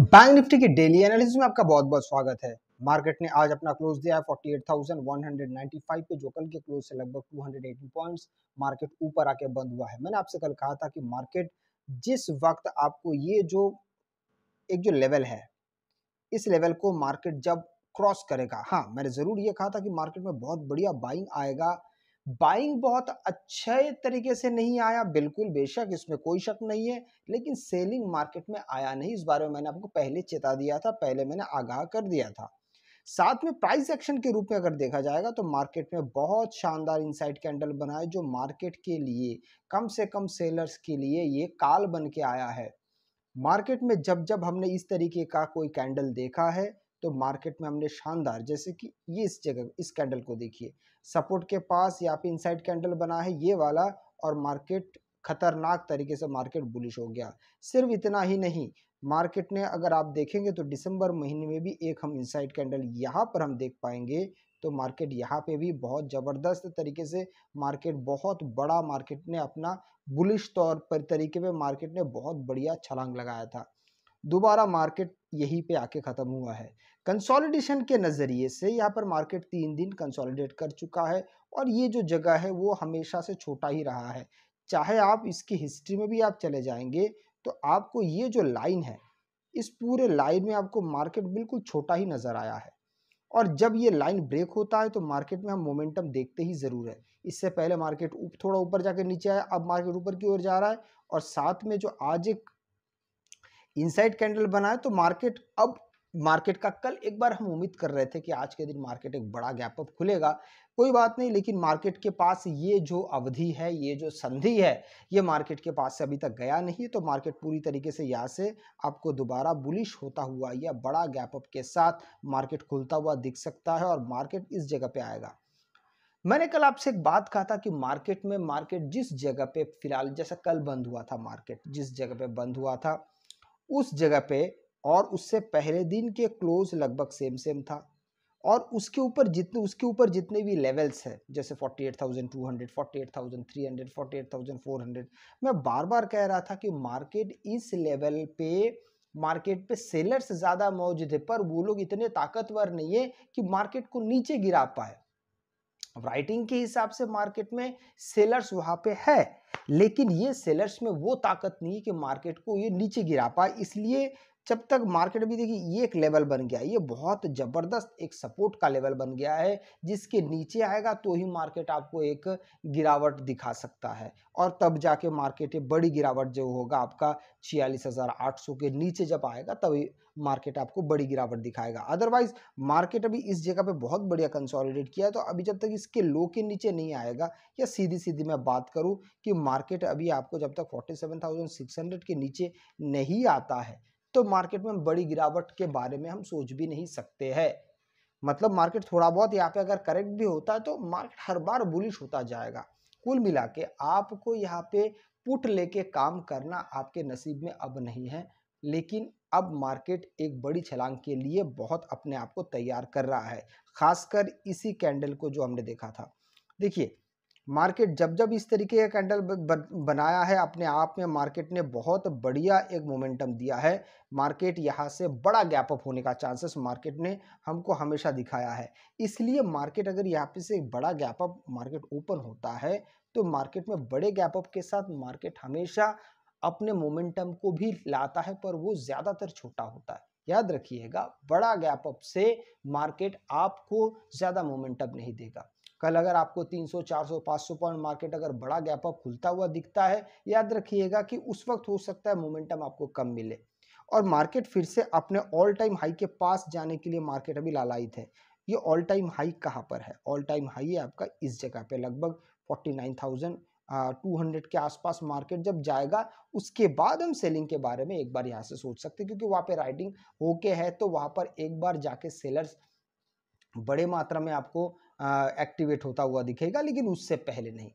Bank Nifty के daily analysis में आपका बहुत बहुत स्वागत है। मार्केट ने आज अपना क्लोज दिया है 48,195 पे जो कल के क्लोज से लगभग 280 पॉइंट्स मार्केट ऊपर आके बंद हुआ है। मैंने आपसे कल कहा था कि मार्केट जिस वक्त आपको ये जो एक जो लेवल है इस लेवल को मार्केट जब क्रॉस करेगा हाँ मैंने ज़रूर ये कहा था कि मार्केट में बहुत बढ़िया बाइंग आएगा। बाइंग बहुत अच्छे तरीके से नहीं आया। बिल्कुल, बेशक इसमें कोई शक नहीं है, लेकिन सेलिंग मार्केट में आया नहीं। इस बारे में मैंने आपको पहले चेता दिया था, पहले मैंने आगाह कर दिया था। साथ में प्राइस एक्शन के रूप में अगर देखा जाएगा तो मार्केट में बहुत शानदार इनसाइड कैंडल बनाए जो मार्केट के लिए, कम से कम सेलर्स के लिए ये काल बन के आया है। मार्केट में जब जब हमने इस तरीके का कोई कैंडल देखा है तो मार्केट में हमने शानदार, जैसे कि ये इस जगह, इस कैंडल को देखिए। सपोर्ट के पास यहाँ पे इनसाइड कैंडल बना है, ये वाला और मार्केट खतरनाक तरीके से मार्केट बुलिश हो गया। सिर्फ़ इतना ही नहीं, मार्केट ने अगर आप देखेंगे तो दिसंबर महीने में भी एक हम इनसाइड कैंडल यहाँ पर हम देख पाएँगे तो मार्केट यहाँ पे भी बहुत ज़बरदस्त तरीके से मार्केट, बहुत बड़ा मार्केट ने अपना बुलिश तौर पर तरीके में मार्केट ने बहुत बढ़िया छलांग लगाया था। दोबारा मार्केट यहीं पे आके ख़त्म हुआ है। कंसोलिडेशन के नज़रिए से यहाँ पर मार्केट तीन दिन कंसोलिडेट कर चुका है और ये जो जगह है वो हमेशा से छोटा ही रहा है। चाहे आप इसकी हिस्ट्री में भी आप चले जाएँगे तो आपको ये जो लाइन है इस पूरे लाइन में आपको मार्केट बिल्कुल छोटा ही नज़र आया है। और जब ये लाइन ब्रेक होता है तो मार्केट में हम मोमेंटम देखते ही ज़रूर है। इससे पहले मार्केट उप, थोड़ा ऊपर जाकर नीचे आया अब मार्केट ऊपर की ओर जा रहा है और साथ में जो आज एक इनसाइड कैंडल बना है तो मार्केट अब मार्केट का कल एक बार हम उम्मीद कर रहे थे कि आज के दिन मार्केट एक बड़ा गैप अप खुलेगा। कोई बात नहीं, लेकिन मार्केट के पास ये जो अवधि है, ये जो संधि है, ये मार्केट के पास से अभी तक गया नहीं तो मार्केट पूरी तरीके से यहाँ से आपको दोबारा बुलिश होता हुआ या बड़ा गैप अप के साथ मार्केट खुलता हुआ दिख सकता है और मार्केट इस जगह पे आएगा। मैंने कल आपसे एक बात कहा था कि मार्केट में मार्केट जिस जगह पे फ़िलहाल, जैसा कल बंद हुआ था मार्केट, जिस जगह पे बंद हुआ था, उस जगह पे और उससे पहले दिन के क्लोज लगभग सेम सेम था। और उसके ऊपर जितने उसके ऊपर जितने भी लेवल्स है जैसे 48,200, 48,300, 48,400 मैं बार बार कह रहा था कि मार्केट इस लेवल पे मार्केट पे सेलर्स ज़्यादा मौजूद है पर वो लोग इतने ताकतवर नहीं है कि मार्केट को नीचे गिरा पाए। राइटिंग के हिसाब से मार्केट में सेलर्स वहाँ पे है लेकिन ये सेलर्स में वो ताकत नहीं है कि मार्केट को ये नीचे गिरा पाए इसलिए जब तक मार्केट भी देखिए ये एक लेवल बन गया ये बहुत ज़बरदस्त एक सपोर्ट का लेवल बन गया है जिसके नीचे आएगा तो ही मार्केट आपको एक गिरावट दिखा सकता है। और तब जाके मार्केट बड़ी गिरावट जो होगा आपका छियालीस हज़ार आठ सौ के नीचे जब आएगा तभी मार्केट आपको बड़ी गिरावट दिखाएगा। अदरवाइज़ मार्केट अभी इस जगह पे बहुत बढ़िया कंसोलिडेट किया है तो अभी जब तक इसके लो के नीचे नहीं आएगा या सीधी सीधी मैं बात करूँ कि मार्केट अभी आपको जब तक 47,600 के नीचे नहीं आता है तो मार्केट में बड़ी गिरावट के बारे में हम सोच भी नहीं सकते हैं। मतलब मार्केट थोड़ा बहुत यहाँ पे अगर करेक्ट भी होता है तो मार्केट हर बार बुलिश होता जाएगा। कुल मिला के आपको यहाँ पे पुट लेके काम करना आपके नसीब में अब नहीं है, लेकिन अब मार्केट एक बड़ी छलांग के लिए बहुत अपने आप को तैयार कर रहा है, खासकर इसी कैंडल को जो हमने देखा था। देखिए मार्केट जब जब इस तरीके का कैंडल बनाया है, अपने आप में मार्केट ने बहुत बढ़िया एक मोमेंटम दिया है। मार्केट यहाँ से बड़ा गैप अप होने का चांसेस मार्केट ने हमको हमेशा दिखाया है। इसलिए मार्केट अगर यहाँ पे से एक बड़ा गैप अप मार्केट ओपन होता है तो मार्केट में बड़े गैप अप के साथ मार्केट हमेशा अपने मोमेंटम को भी लाता है, पर वो ज़्यादातर छोटा होता है। याद रखिएगा, बड़ा गैप अप से मार्केट आपको ज़्यादा मोमेंटम नहीं देगा। कल अगर आपको 300, 400, 500 पॉइंट मार्केट अगर बड़ा गैप अप खुलता हुआ दिखता है याद रखिएगा कि उस वक्त हो सकता है मोमेंटम आपको कम मिले। और मार्केट फिर से अपने ऑल टाइम हाई के पास जाने के लिए मार्केट अभी लालायित है। ये ऑल टाइम हाई कहाँ पर है? ऑल टाइम हाई है आपका इस जगह पे लगभग forty nine thousand two hundred के आसपास मार्केट जब जाएगा उसके बाद हम सेलिंग के बारे में एक बार यहाँ से सोच सकते हैं क्योंकि वहाँ पे राइटिंग होके है तो वहाँ पर एक बार जाके सेलर्स बड़े मात्रा में आपको एक्टिवेट होता हुआ दिखेगा लेकिन उससे पहले नहीं।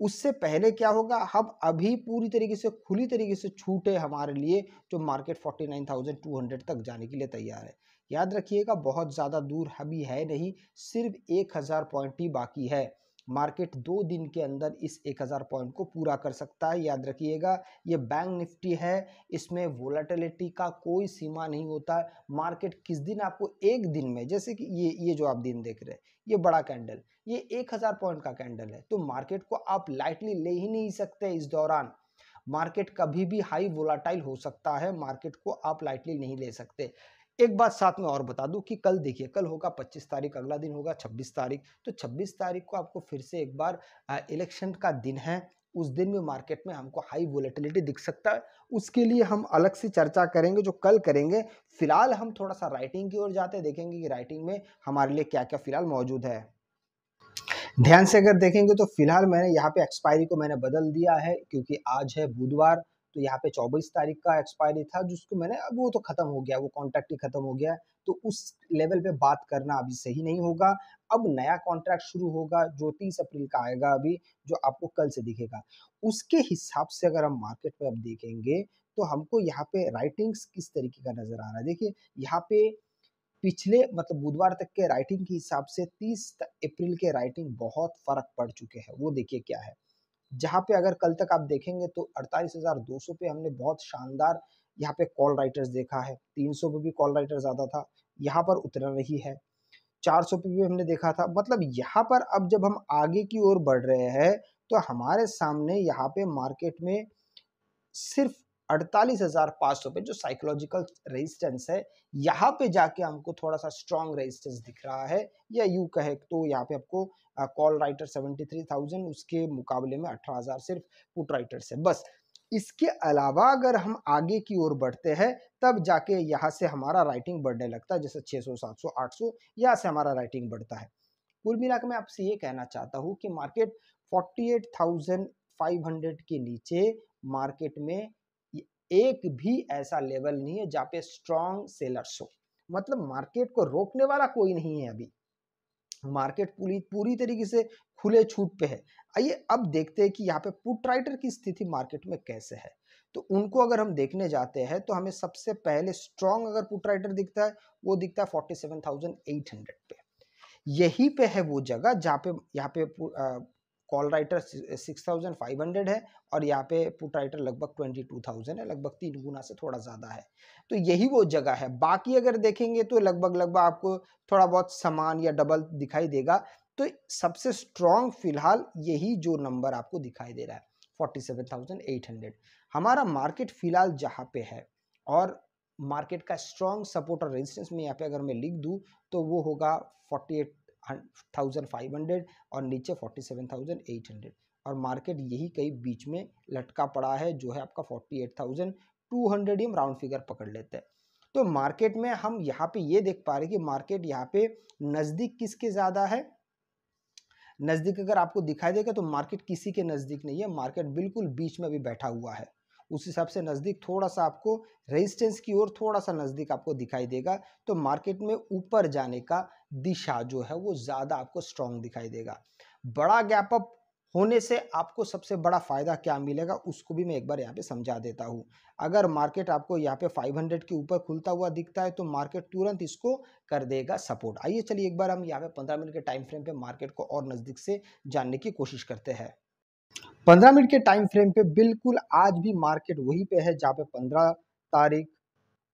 उससे पहले क्या होगा हम अभी पूरी तरीके से खुली तरीके से छूटे हमारे लिए जो मार्केट 49,200 तक जाने के लिए तैयार है। याद रखिएगा बहुत ज़्यादा दूर अभी है नहीं सिर्फ़ एक हज़ार पॉइंट ही बाकी है। मार्केट दो दिन के अंदर इस 1000 पॉइंट को पूरा कर सकता है। याद रखिएगा ये बैंक निफ्टी है इसमें वोलाटिलिटी का कोई सीमा नहीं होता। मार्केट किस दिन आपको एक दिन में जैसे कि ये ये जो आप दिन देख रहे हैं ये बड़ा कैंडल, ये 1000 पॉइंट का कैंडल है। तो मार्केट को आप लाइटली ले ही नहीं सकते इस दौरान। मार्केट कभी भी हाई वोलाटाइल हो सकता है, मार्केट को आप लाइटली नहीं ले सकते। एक बात साथ में और बता दूँ कि कल देखिए, कल होगा 25 तारीख, अगला दिन होगा 26 तारीख। तो 26 तारीख को आपको फिर से एक बार इलेक्शन का दिन है। उस दिन में मार्केट में हमको हाई वोलेटिलिटी दिख सकता है। उसके लिए हम अलग से चर्चा करेंगे, जो कल करेंगे। फ़िलहाल हम थोड़ा सा राइटिंग की ओर जाते हैं, देखेंगे कि राइटिंग में हमारे लिए क्या क्या फ़िलहाल मौजूद है। ध्यान से अगर देखेंगे तो फ़िलहाल मैंने यहाँ पे एक्सपायरी को मैंने बदल दिया है, क्योंकि आज है बुधवार तो यहाँ पे 24 तारीख का एक्सपायरी था, जिसको मैंने, अब वो तो खत्म हो गया, वो कॉन्ट्रैक्ट ही खत्म हो गया तो उस लेवल पे बात करना अभी सही नहीं होगा। अब नया कॉन्ट्रैक्ट शुरू होगा, जो तीस अप्रैल का आएगा अभी, जो आपको कल से दिखेगा। उसके हिसाब से अगर हम मार्केट में अब देखेंगे तो हमको यहाँ पे राइटिंग्स किस तरीके का नज़र आ रहा है? देखिए, यहाँ पे पिछले मतलब बुधवार तक के राइटिंग के हिसाब से 30 अप्रैल के राइटिंग बहुत फ़र्क पड़ चुके हैं। वो देखिए क्या है। जहाँ पे अगर कल तक आप देखेंगे तो अड़तालीस हज़ार दो सौ पे हमने बहुत शानदार यहाँ पे कॉल राइटर्स देखा है। तीन सौ पे भी कॉल राइटर ज़्यादा था। यहाँ पर उतर रही है। चार सौ पे हमने देखा था। मतलब यहाँ पर अब जब हम आगे की ओर बढ़ रहे हैं तो हमारे सामने यहाँ पे मार्केट में सिर्फ़ अड़तालीस हज़ार पाँच सौ पे जो साइकोलॉजिकल रेजिस्टेंस है, यहाँ पे जाके हमको थोड़ा सा स्ट्रॉन्ग रेजिस्टेंस दिख रहा है। या यू कहे तो यहाँ पे आपको call writer seventy three thousand उसके मुकाबले में अठारह हज़ार सिर्फ़ पुट राइटर से। बस इसके अलावा अगर हम आगे की ओर बढ़ते हैं तब जाके यहाँ से हमारा राइटिंग बढ़ने लगता है जैसे 600, 700, 800 यहाँ से हमारा राइटिंग बढ़ता है। कुल मिलाकर मैं आपसे ये कहना चाहता हूँ कि मार्केट 48,500 के नीचे मार्केट में एक भी ऐसा लेवल नहीं है जहाँ पे स्ट्रॉन्ग सेलर्स हो। मतलब मार्केट को रोकने वाला कोई नहीं है अभी। मार्केट पूरी पूरी तरीके से खुले छूट पे है। आइए अब देखते हैं कि यहाँ पे पुट राइटर की स्थिति मार्केट में कैसे है। तो उनको अगर हम देखने जाते हैं तो हमें सबसे पहले स्ट्रॉन्ग अगर पुट राइटर दिखता है, वो दिखता है forty seven thousand eight hundred पे। यही पे है वो जगह जहाँ पे, यहाँ पे call writer six thousand five hundred है और यहाँ पे पुट राइटर लगभग ट्वेंटी टू थाउज़ेंड है, लगभग तीन गुना से थोड़ा ज़्यादा है। तो यही वो जगह है। बाकी अगर देखेंगे तो लगभग लगभग आपको थोड़ा बहुत समान या डबल दिखाई देगा। तो सबसे स्ट्रॉन्ग फ़िलहाल यही जो नंबर आपको दिखाई दे रहा है forty seven thousand eight hundred हमारा मार्केट फ़िलहाल जहाँ पे है और मार्केट का स्ट्रॉन्ग सपोर्ट और रेजिस्टेंस में यहाँ पे अगर मैं लिख दूँ तो वो होगा forty eight thousand five hundred और नीचे forty seven thousand eight hundred. और मार्केट यही कहीं बीच में लटका पड़ा है, जो है आपका forty eight thousand two hundred ही हम राउंड फिगर पकड़ लेते हैं। तो मार्केट में हम यहाँ पे ये देख पा रहे कि मार्केट यहाँ पे नज़दीक किसके ज़्यादा है? नज़दीक अगर आपको दिखाई देगा तो मार्केट किसी के नज़दीक नहीं है, मार्केट बिल्कुल बीच में भी बैठा हुआ है। उस हिसाब से नज़दीक थोड़ा सा आपको रेजिस्टेंस की ओर थोड़ा सा नज़दीक आपको दिखाई देगा। तो मार्केट में ऊपर जाने का दिशा जो है वो ज़्यादा आपको स्ट्रॉन्ग दिखाई देगा। बड़ा गैप अप होने से आपको सबसे बड़ा फ़ायदा क्या मिलेगा, उसको भी मैं एक बार यहाँ पे समझा देता हूँ। अगर मार्केट आपको यहाँ पे 500 के ऊपर खुलता हुआ दिखता है तो मार्केट तुरंत इसको कर देगा सपोर्ट आइए चलिए एक बार हम यहाँ पे 15 मिनट के टाइम फ्रेम पे मार्केट को और नज़दीक से जानने की कोशिश करते हैं। पंद्रह मिनट के टाइम फ्रेम पे बिल्कुल आज भी मार्केट वही पे है जहाँ पे पंद्रह तारीख,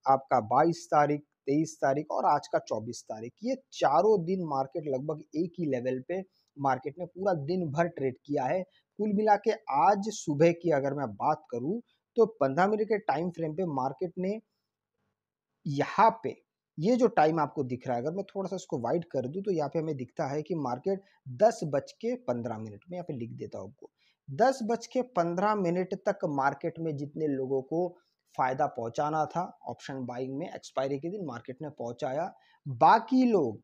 आपका बाईस तारीख तेईस तारीख और आज का चौबीस तारीख। ये चारों दिन मार्केट लगभग एक ही लेवल पे मार्केट ने पूरा दिन भर ट्रेड किया है। कुल मिला के आज सुबह की अगर मैं बात करूँ तो पंद्रह मिनट के टाइम फ्रेम पे मार्केट ने यहाँ पे, ये जो टाइम आपको दिख रहा है, अगर मैं थोड़ा सा इसको वाइड कर दूँ तो यहाँ पे हमें दिखता है कि मार्केट दस बज के पंद्रह मिनट में यहाँ पे लिख देता हूँ आपको। दस बज के पंद्रह मिनट तक मार्केट में जितने लोगों को फ़ायदा पहुंचाना था। ऑप्शन बाइंग में एक्सपायरी के दिन मार्केट ने पहुँचाया। बाकी लोग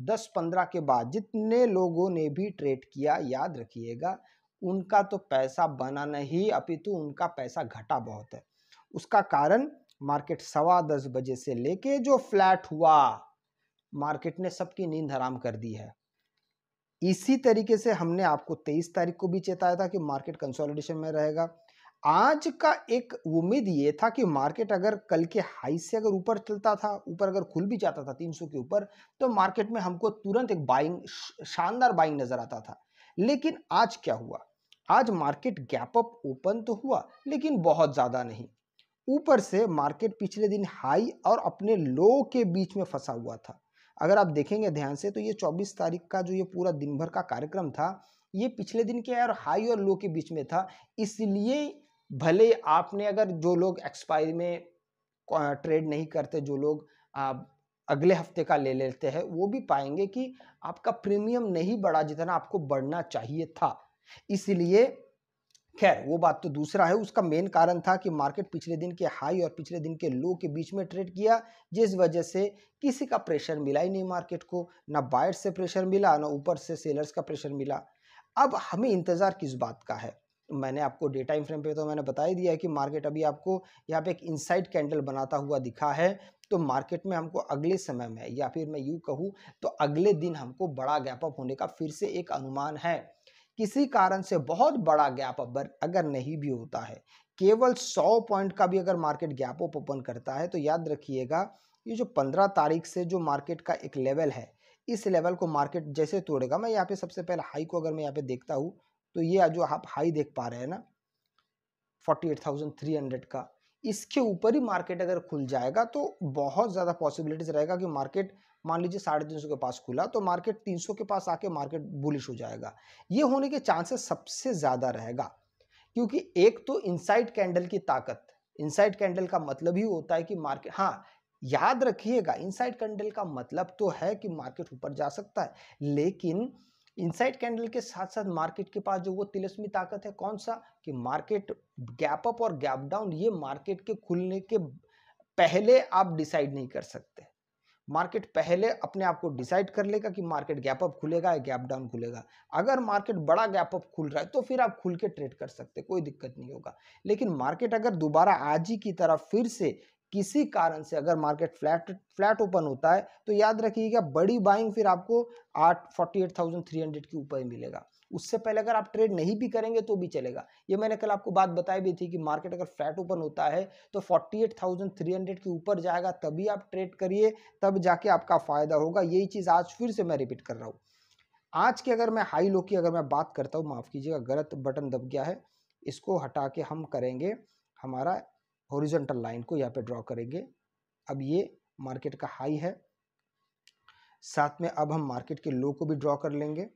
दस पंद्रह के बाद जितने लोगों ने भी ट्रेड किया, याद रखिएगा, उनका तो पैसा बना नहीं, अपितु उनका पैसा घटा बहुत है। उसका कारण मार्केट सवा दस बजे से लेके जो फ्लैट हुआ मार्केट ने सबकी नींद हराम कर दी है। इसी तरीके से हमने आपको 23 तारीख को भी चेताया था कि मार्केट कंसोलिडेशन में रहेगा। आज का एक उम्मीद ये था कि मार्केट अगर कल के हाई से अगर ऊपर चलता था, ऊपर अगर खुल भी जाता था 300 के ऊपर तो मार्केट में हमको तुरंत एक बाइंग शानदार बाइंग नज़र आता था। लेकिन आज क्या हुआ? आज मार्केट गैप अप ओपन तो हुआ, लेकिन बहुत ज़्यादा नहीं। ऊपर से मार्केट पिछले दिन हाई और अपने लो के बीच में फंसा हुआ था। अगर आप देखेंगे ध्यान से तो ये 24 तारीख का जो ये पूरा दिन भर का कार्यक्रम था, ये पिछले दिन के और हाई और लो के बीच में था, इसलिए भले आपने अगर जो लोग एक्सपायरी में ट्रेड नहीं करते, जो लोग आप अगले हफ़्ते का ले लेते हैं, वो भी पाएँगे कि आपका प्रीमियम नहीं बढ़ा जितना आपको बढ़ना चाहिए था। इसलिए, खैर, वो बात तो दूसरा है, उसका मेन कारण था कि मार्केट पिछले दिन के हाई और पिछले दिन के लो के बीच में ट्रेड किया, जिस वजह से किसी का प्रेशर मिला ही नहीं मार्केट को, ना बायर से प्रेशर मिला, ना ऊपर से सेलर्स का प्रेशर मिला। अब हमें इंतज़ार किस बात का है? मैंने आपको डे टाइम फ्रेम पे तो मैंने बता ही दिया है कि मार्केट अभी आपको यहाँ पे एक इनसाइड कैंडल बनाता हुआ दिखा है। तो मार्केट में हमको अगले समय में या फिर मैं यूँ कहूँ तो अगले दिन हमको बड़ा गैप अप होने का फिर से एक अनुमान है। किसी कारण से बहुत बड़ा गैप अप अगर नहीं भी होता है, केवल 100 पॉइंट का भी अगर मार्केट गैप अप ओपन करता है तो याद रखिएगा, ये जो 15 तारीख से जो मार्केट का एक लेवल है, इस लेवल को मार्केट जैसे तोड़ेगा, मैं यहाँ पे सबसे पहले हाई को अगर मैं यहाँ पे देखता हूँ तो ये जो आप हाई देख पा रहे हैं ना 48,300 का इसके ऊपर ही मार्केट अगर खुल जाएगा तो बहुत ज़्यादा पॉसिबिलिटीज रहेगा कि मार्केट मान लीजिए साढ़े तीन सौ के पास खुला तो मार्केट तीन सौ के पास आके मार्केट बुलिश हो जाएगा। ये होने के चांसेस सबसे ज़्यादा रहेगा क्योंकि एक तो इनसाइड कैंडल की ताकत इनसाइड कैंडल का मतलब ही होता है कि मार्केट हाँ याद रखिएगा इनसाइड कैंडल का मतलब तो है कि मार्केट ऊपर जा सकता है लेकिन इनसाइड कैंडल के साथ साथ मार्केट के पास जो वो तिलस्मी ताकत है, कौन सा? कि मार्केट गैप अप और गैप डाउन, ये मार्केट के खुलने के पहले आप डिसाइड नहीं कर सकते। मार्केट पहले अपने आप को डिसाइड कर लेगा कि मार्केट गैप अप खुलेगा या गैप डाउन खुलेगा। अगर मार्केट बड़ा गैप अप खुल रहा है तो फिर आप खुल के ट्रेड कर सकते कोई दिक्कत नहीं होगा। लेकिन मार्केट अगर दोबारा आज ही की तरह फिर से किसी कारण से अगर मार्केट फ्लैट फ्लैट ओपन होता है तो याद रखिएगा बड़ी बाइंग फिर आपको आठ forty eight thousand three hundred के ऊपर मिलेगा। उससे पहले अगर आप ट्रेड नहीं भी करेंगे तो भी चलेगा। ये मैंने कल आपको बात बताई भी थी कि मार्केट अगर फ्लैट ओपन होता है तो 48,300 के ऊपर जाएगा तभी आप ट्रेड करिए तब जाके आपका फ़ायदा होगा। यही चीज़ आज फिर से मैं रिपीट कर रहा हूँ। आज की अगर मैं हाई लो की अगर मैं बात करता हूँ माफ़ कीजिएगा गलत बटन दब गया है इसको हटा के हम करेंगे हमारा हॉरिजॉन्टल लाइन को यहाँ पे ड्रॉ करेंगे। अब ये मार्केट का हाई है। साथ में अब हम मार्केट के लो को भी ड्रॉ कर लेंगे।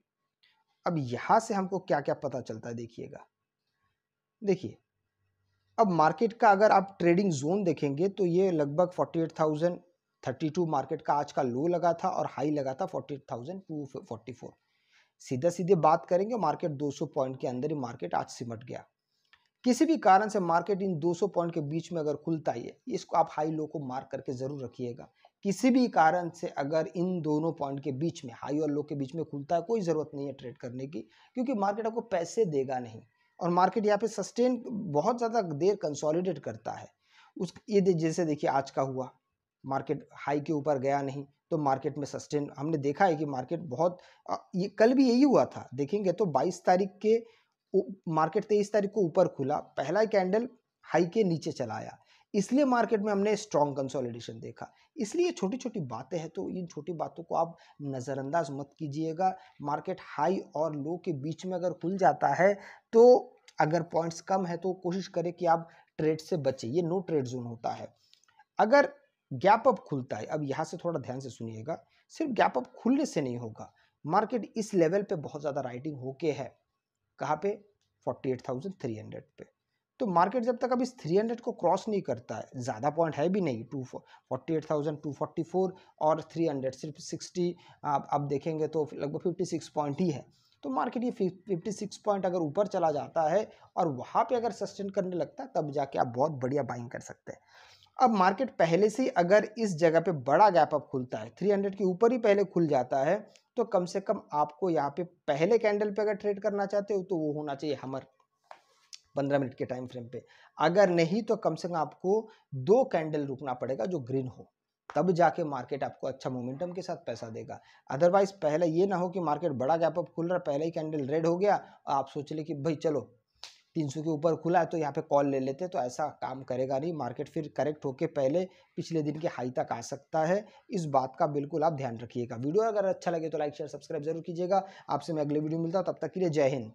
अब यहाँ से हमको क्या क्या पता चलता है देखिएगा। देखिए अब मार्केट का अगर आप ट्रेडिंग जोन देखेंगे तो ये लगभग 48,032 मार्केट का आज का लो लगा था और हाई लगा था 48,244 सीधा सीधे बात करेंगे मार्केट 200 पॉइंट के अंदर ही मार्केट आज सिमट गया। किसी भी कारण से मार्केट इन 200 पॉइंट के बीच में अगर खुलता ही है, इसको आप हाई लो को मार्क करके ज़रूर रखिएगा। किसी भी कारण से अगर इन दोनों पॉइंट के बीच में, हाई और लो के बीच में खुलता है, कोई ज़रूरत नहीं है ट्रेड करने की, क्योंकि मार्केट आपको पैसे देगा नहीं। और मार्केट यहाँ पे सस्टेन बहुत ज़्यादा देर कंसोलिडेट करता है। उस, ये जैसे देखिए आज का हुआ, मार्केट हाई के ऊपर गया नहीं तो मार्केट में सस्टेन, हमने देखा है कि मार्केट बहुत ये, कल भी यही हुआ था, देखेंगे तो 22 तारीख के मार्केट तेईस तारीख को ऊपर खुला। पहला कैंडल हाई के नीचे चला आया। इसलिए मार्केट में हमने स्ट्रॉन्ग कंसोलिडेशन देखा। इसलिए छोटी छोटी बातें हैं तो इन छोटी बातों को आप नज़रअंदाज मत कीजिएगा। मार्केट हाई और लो के बीच में अगर खुल जाता है तो अगर पॉइंट्स कम है तो कोशिश करें कि आप ट्रेड से बचें। ये नो ट्रेड जोन होता है। अगर गैप अप खुलता है, अब यहाँ से थोड़ा ध्यान से सुनिएगा। सिर्फ़ गैप अप खुलने से नहीं होगा। मार्केट इस लेवल पे बहुत ज़्यादा राइटिंग होके है। कहाँ पे? 48,300 पे। तो मार्केट जब तक अब इस 300 को क्रॉस नहीं करता है ज़्यादा पॉइंट है भी नहीं to forty eight thousand two forty four और 300 सिर्फ़ 60 आप अब देखेंगे तो लगभग 56 पॉइंट ही है। तो मार्केट ये 56 पॉइंट अगर ऊपर चला जाता है और वहाँ पे अगर सस्टेन करने लगता है तब जाके आप बहुत बढ़िया बाइंग कर सकते हैं। अब मार्केट पहले से अगर इस जगह पे बड़ा गैप अप खुलता है 300 के ऊपर ही पहले खुल जाता है तो कम से कम आपको यहाँ पे पहले कैंडल पे अगर ट्रेड करना चाहते हो तो वो होना चाहिए हमर पंद्रह मिनट के टाइम फ्रेम पे। अगर नहीं तो कम से कम आपको दो कैंडल रुकना पड़ेगा जो ग्रीन हो। तब जाके मार्केट आपको अच्छा मोमेंटम के साथ पैसा देगा। अदरवाइज़ पहले ये ना हो कि मार्केट बड़ा गैप अप खुल रहा, पहले ही कैंडल रेड हो गया, आप सोच ले कि भाई चलो 300 के ऊपर खुला है तो यहाँ पे कॉल ले लेते हैं तो ऐसा काम करेगा नहीं। मार्केट फिर करेक्ट होके पहले पिछले दिन के हाई तक आ सकता है। इस बात का बिल्कुल आप ध्यान रखिएगा। वीडियो अगर अच्छा लगे तो लाइक, शेयर, सब्सक्राइब ज़रूर कीजिएगा। आपसे मैं अगले वीडियो मिलता हूँ, तब तक के लिए जय हिंद।